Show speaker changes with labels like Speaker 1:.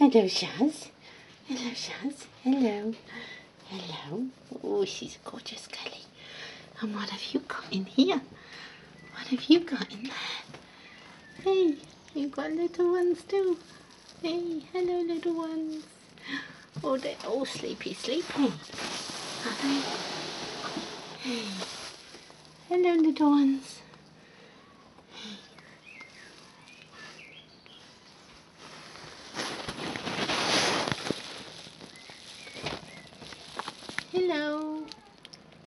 Speaker 1: Hello, Shaz. Hello, Shaz. Hello. Hello. Oh, she's a gorgeous Kelly. And what have you got in here? What have you got in there? Hey, you've got little ones too. Hey, hello, little ones. Oh, they're all sleepy, sleepy. Are they? Hey. Hello, little ones. Hello.